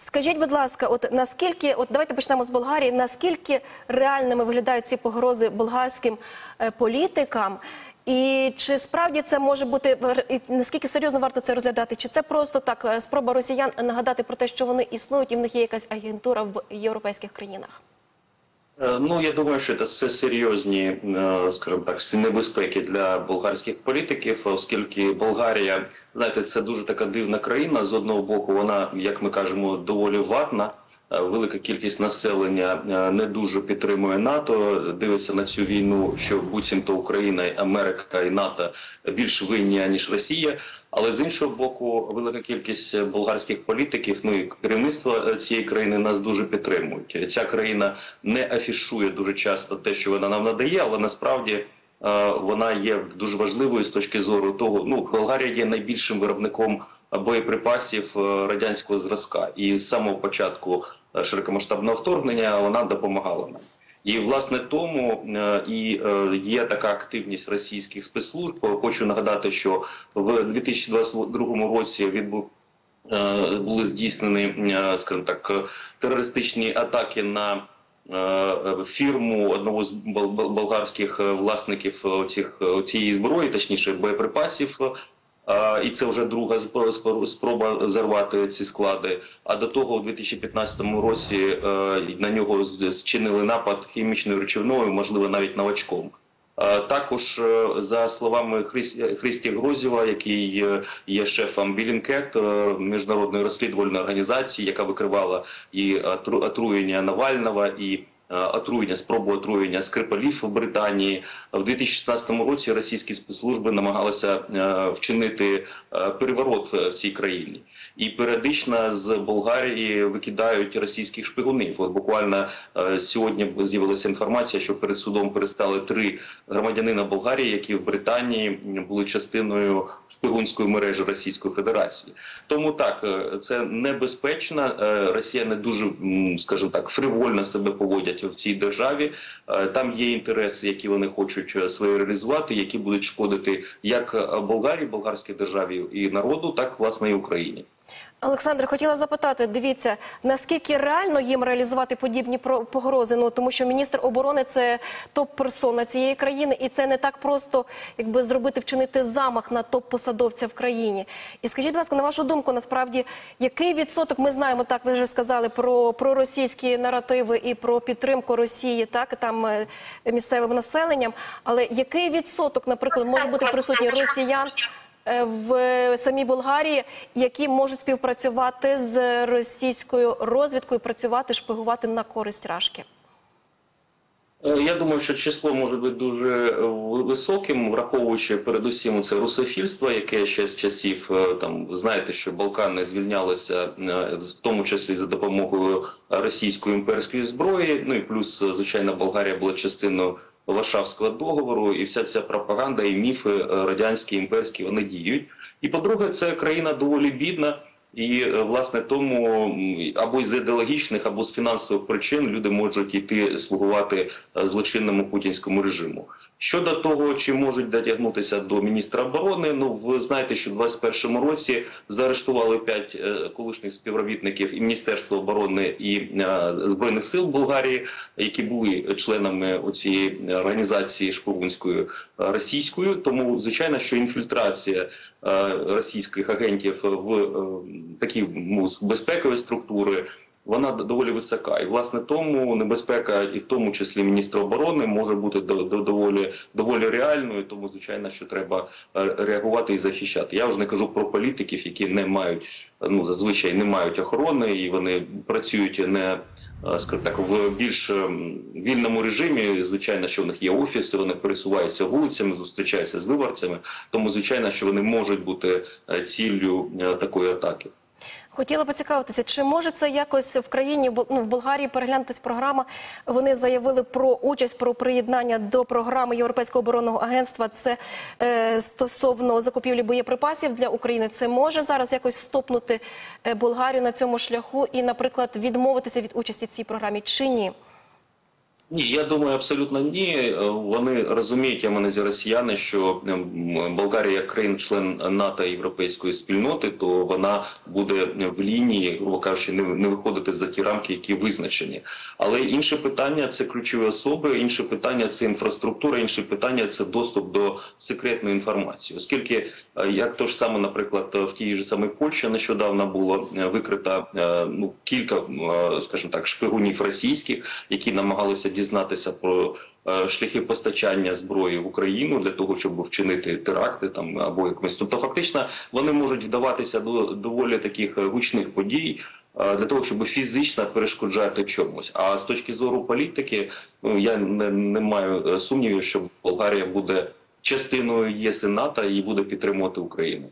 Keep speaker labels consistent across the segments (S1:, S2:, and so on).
S1: Скажіть, будь ласка, от наскільки, от давайте почнемо з Болгарії. Наскільки реальними виглядають ці погрози болгарським е, політикам? І чи справді це може бути і наскільки серйозно варто це розглядати? Чи це просто так е, спроба росіян нагадати про те, що вони існують, і в них є якась агентура в європейських країнах?
S2: Е, Ну, я думаю, що це серйозні, е, скажімо так, небезпеки для болгарських політиків, оскільки Болгарія, знаєте, це дуже така дивна країна. З одного боку, вона, як ми кажемо, доволі ватна. Е, Велика кількість населення е, не дуже підтримує НАТО. Дивиться на цю війну, що буцімто Україна, Америка і НАТО більш винні ніж Росія. Але з іншого боку, велика кількість болгарських політиків, ну і керівництво е, цієї країни нас дуже підтримують. Ця країна не афішує дуже часто те, що вона нам надає, але насправді вона є дуже важливою з точки зору того. Ну, Болгарія є найбільшим виробником боєприпасів радянського зразка, і з самого початку широкомасштабного вторгнення вона допомагала нам. І власне тому е, і е, є така активність російських спецслужб. Хочу нагадати, що в 2022 році відбув е, були здійснені, е, скажімо так, е, терористичні атаки на е, фірму одного з бол- бол- болгарських е, власників цих цієї зброї, точніше боєприпасів. І це вже друга спро- спро- спроба зарвати ці склади. А до того, у 2015 році, е, на нього зчинили напад хімічною речовиною, можливо, навіть новачком. Е, Також, е, за словами Хрис- Христі Грозєва, який є шефом Білінкет, міжнародної розслідувальної організації, яка викривала і отру- отруєння Навального, і отруєння, спробу отруєння Скрипалів в Британії. В 2016 році російські спецслужби намагалися е, вчинити е, переворот в цій країні. І періодично з Болгарії викидають російських шпигунів. От буквально е, сьогодні з'явилася інформація, що перед судом перестали три громадянина Болгарії, які в Британії були частиною шпигунської мережі Російської Федерації. Тому так е, це небезпечно. Е, Росіяни дуже, скажімо так, фривольно себе поводять в цій державі. Е, Там є інтереси, які вони хочуть е, свої реалізувати, які будуть шкодити як е, Болгарії, болгарській державі і народу, так власне і Україні.
S1: Олександр, хотіла запитати, дивіться, наскільки реально їм реалізувати подібні погрози? Ну тому що міністр оборони це топ-персона цієї країни, і це не так просто, якби зробити вчинити замах на топ-посадовця в країні. І скажіть, будь ласка, на вашу думку, насправді, який відсоток ми знаємо, так ви вже сказали про, про російські наративи і про підтримку Росії, так там е, місцевим населенням. Але який відсоток, наприклад, може бути присутній росіян? Е, в самій Болгарії, які можуть співпрацювати з російською розвідкою, працювати, шпигувати на користь Рашки.
S2: Е, Я думаю, що число може бути дуже е, високим, враховуючи передусім це русофільство, яке ще з часів там знаєте, що Балкани звільнялися в тому числі за допомогою російської імперської зброї. Ну і плюс, звичайно, Болгарія була частиною Варшавського договору, і вся ця пропаганда і міфи е, радянські імперські вони діють. І по-друге, це країна доволі бідна. І е, власне тому або з ідеологічних, або з фінансових причин люди можуть йти слугувати е, злочинному путінському режиму. Щодо того, чи можуть дотягнутися до міністра оборони, ну ви знаєте, що в 2021 році заарештували п'ять е, колишніх співробітників і Міністерства оборони і збройних сил Болгарії, які були членами цієї організації шпигунської російською. Тому звичайно, що інфільтрація російських агентів в такі безпекові структури. Вона доволі висока, і власне тому небезпека, і в тому числі міністра оборони, може бути до- до- доволі доволі реальною. Тому звичайно, що треба е, реагувати і захищати. Я вже не кажу про політиків, які не мають ну зазвичай не мають охорони, і вони працюють не е, скажімо так в більш ем, вільному режимі. Звичайно, що в них є офіси, вони пересуваються вулицями, зустрічаються з виборцями. Тому звичайно, що вони можуть бути е, ціллю такої атаки.
S1: Хотіла поцікавитися, чи може це якось в країні ну, в Болгарії переглянутись програма? Вони заявили про участь про приєднання до програми Європейського оборонного агентства. Це е, стосовно закупівлі боєприпасів для України. Це може зараз якось стопнути е, Болгарію на цьому шляху і, наприклад, відмовитися від участі в цій програмі чи ні?
S2: Ні, я думаю, абсолютно ні. Е, Вони розуміють, я мене зі росіяни, що ем, Болгарія як країн-член НАТО і європейської спільноти, то вона буде в лінії, грубо кажучи, не, виходити за ті рамки, які визначені. Але інше питання це ключові особи, інше питання це інфраструктура, інше питання це доступ до секретної інформації. Оскільки е, як то ж саме, наприклад, в тій ж самій Польщі нещодавно було е, викрито е, ну кілька, скажімо так, шпигунів російських, які намагалися дізнатися про е, шляхи постачання зброї в Україну для того, щоб вчинити теракти там або якось. Тобто, фактично, вони можуть вдаватися до доволі таких е, гучних подій. е, Для того щоб фізично перешкоджати чомусь, а з точки зору політики, ну я не, не маю сумнівів, що Болгарія буде частиною ЄС і НАТО і буде підтримувати Україну.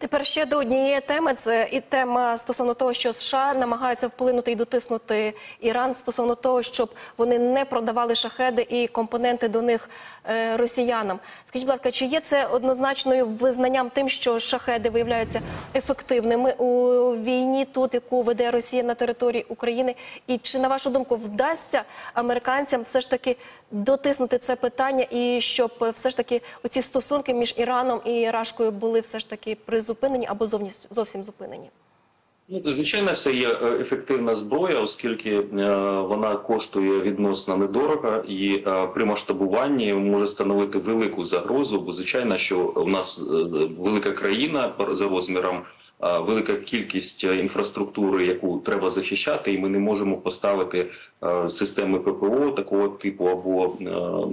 S1: Тепер ще до однієї теми. Це і тема стосовно того, що США намагаються вплинути і дотиснути Іран стосовно того, щоб вони не продавали шахеди і компоненти до них е, росіянам. Скажіть, будь ласка, чи є це однозначною визнанням тим, що шахеди виявляються ефективними у війні тут, яку веде Росія на території України? І чи на вашу думку вдасться американцям все ж таки дотиснути це питання, і щоб е, все ж таки оці стосунки між Іраном і Рашкою були все ж таки призупинені або зовні зовсім зупинені?
S2: Ну, звичайно, це є е, ефективна зброя, оскільки е, вона коштує відносно недорого і е, при масштабуванні може становити велику загрозу. Бо звичайно, що у нас велика країна за розміром. Е, Велика кількість е, інфраструктури, яку треба захищати, і ми не можемо поставити е, системи ППО такого типу, або,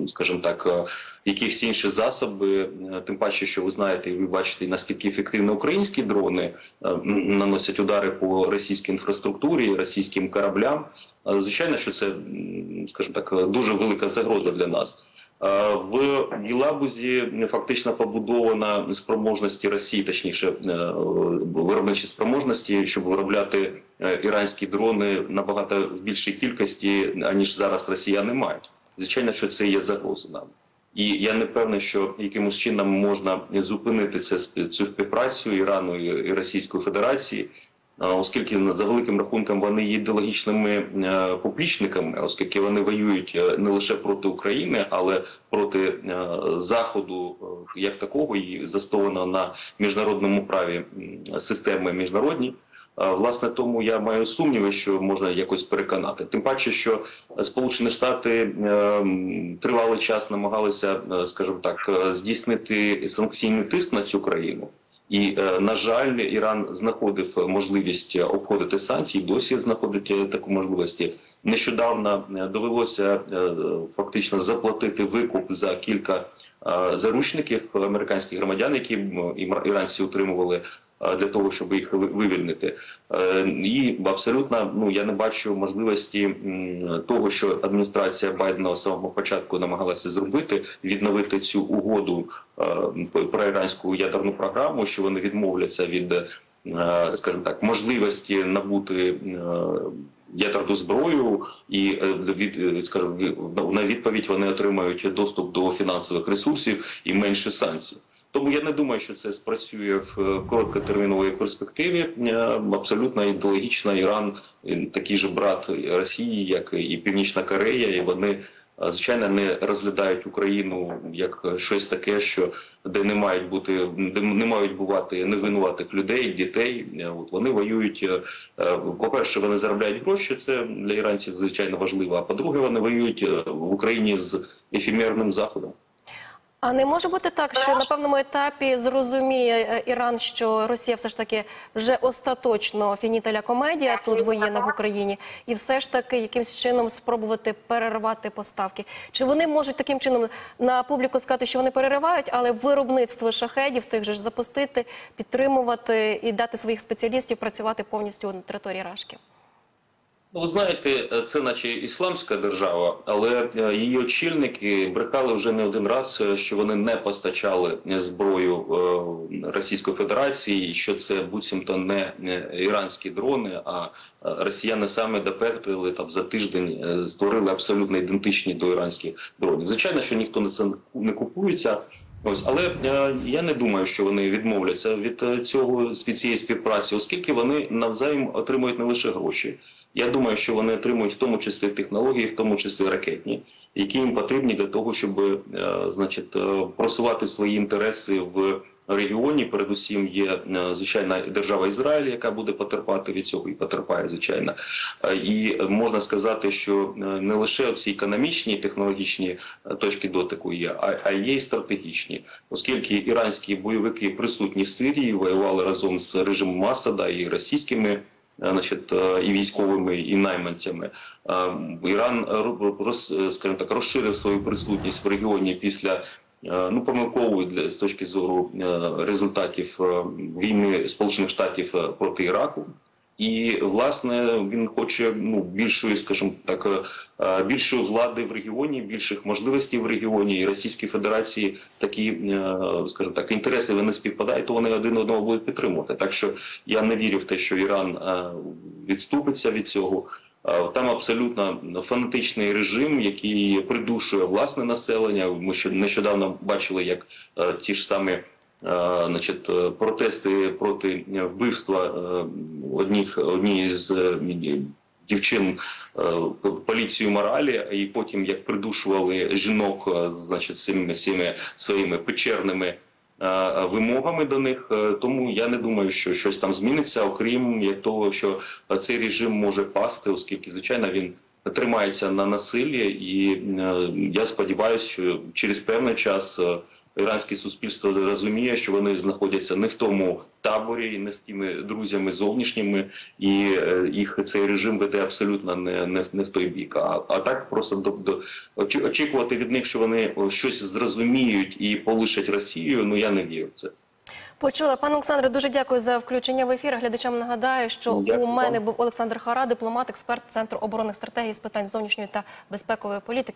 S2: скажімо так, якісь інші засоби. Тим паче, що ви знаєте, і ви бачите, наскільки ефективно українські дрони наносять удари по російській інфраструктурі, російським кораблям. Звичайно, що це, скажімо так, дуже велика загроза для нас. Е, В Ділабузі фактично побудована спроможності Росії, точніше е, виробничі спроможності, щоб виробляти е, іранські дрони набагато в більшій кількості, аніж зараз росіяни мають. Звичайно, що це є загроза нам. І я не певний, що якимось чином можна зупинити це цю співпрацю Ірану і Російської Федерації, оскільки за великим рахунком вони є ідеологічними е, поплічниками, оскільки вони воюють е, не лише проти України, але проти е, заходу як такого, і застовано на міжнародному праві системи міжнародні. Власне, тому я маю сумніви, що можна якось переконати. Тим паче, що Сполучені Штати тривалий час намагалися, скажімо так, здійснити санкційний тиск на цю країну. І е, на жаль, Іран знаходив можливість обходити санкції, досі знаходить таку можливість. Нещодавно е, довелося е, фактично заплатити викуп за кілька заручників американських громадян, які іранці утримували для того, щоб їх вивільнити. Е, І абсолютно ну я не бачу можливості того, що адміністрація Байдена з самого початку намагалася зробити, відновити цю угоду е, про іранську ядерну програму, що вони відмовляться від, е, скажімо так, можливості набути. е, Ядерну зброю і е, від е, скажімо, на відповідь вони отримають доступ до фінансових ресурсів і менше санкцій. Тому я не думаю, що це спрацює в е, короткотерміновій перспективі. Е, Абсолютно ідеологічно Іран е, такий же брат Росії, як і Північна Корея, і вони звичайно не розглядають Україну як щось таке, що де не мають бути, де не мають бувати невинуватих людей, дітей. От вони воюють. е, е, По-перше, вони заробляють гроші. Це для іранців звичайно важливо. А по-друге, вони воюють в Україні з ефемерним заходом.
S1: А не може бути так, що на певному етапі зрозуміє е, Іран, що Росія все ж таки вже остаточно фінітеля комедія тут воєнна в Україні, і все ж таки якимсь чином спробувати перервати поставки. Чи вони можуть таким чином на публіку сказати, що вони переривають, але виробництво шахедів тих же ж запустити, підтримувати і дати своїх спеціалістів працювати повністю на території Рашки?
S2: Ну, ви знаєте, це наче ісламська держава, але е, її очільники брехали вже не один раз, е, що вони не постачали зброю е, Російської Федерації, що це буцімто не іранські дрони, а росіяни саме допетрили там за тиждень, створили абсолютно ідентичні до іранських дронів. Звичайно, що ніхто на це не купується. Ось, але е, я не думаю, що вони відмовляться від цього від цієї співпраці, оскільки вони навзаєм отримують не лише гроші. Я думаю, що вони отримують в тому числі технології, в тому числі ракетні, які їм потрібні для того, щоб е, значить, е, просувати свої інтереси в регіоні. Передусім є е, звичайна держава Ізраїль, яка буде потерпати від цього і потерпає, звичайно. І можна сказати, що не лише ці економічні технологічні точки дотику є, а, є й стратегічні, оскільки іранські бойовики присутні в Сирії, воювали разом з режимом Асада і російськими. Е, Значить, е, і військовими, і найманцями Е, Іран скажімо так, розширив свою присутність в регіоні після ну помилкової для з точки зору результатів війни Сполучених Штатів проти Іраку. І власне він хоче ну більшої, скажімо так, е, більшої влади в регіоні, більших можливостей в регіоні. І Російській Федерації такі, е, скажімо так, інтереси вони співпадають, то вони один одного будуть підтримувати. Так що я не вірю в те, що Іран е, відступиться від цього. Е, Там абсолютно фанатичний режим, який придушує власне населення. Ми нещодавно бачили, як е, ті ж самі е, значить, е, протести проти вбивства е, одніх однієї з е, дівчин е, поліцію моралі, і потім як придушували жінок, е, значить, цими всіми своїми печерними. е, Вимогами до них, Е, тому я не думаю, що щось там зміниться, окрім як того, що е, цей режим може пасти, оскільки звичайно він тримається на насиллі, і е, я сподіваюся, що через певний час е, іранське суспільство розуміє, що вони знаходяться не в тому таборі, не з тими друзями зовнішніми, і е, їх цей режим веде абсолютно не, не, не в той бік. А, а так просто до, до очікувати від них, що вони щось зрозуміють і полишать Росію. Ну я не вірю в це.
S1: Почула пане Олександре. Дуже дякую за включення в ефір. Глядачам нагадаю, що
S2: Дякую
S1: у мене був Олександр Хара, дипломат, експерт центру оборонних стратегій з питань зовнішньої та безпекової політики.